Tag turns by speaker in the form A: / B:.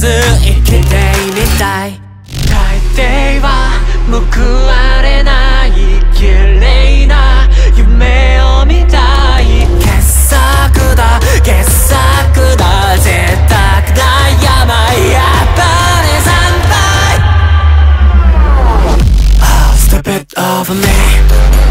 A: ず生きてみたい大抵は報われない綺麗な夢を見たい傑作だ傑作だ贅沢だ病やっぱり惨敗 Oh, step it o v me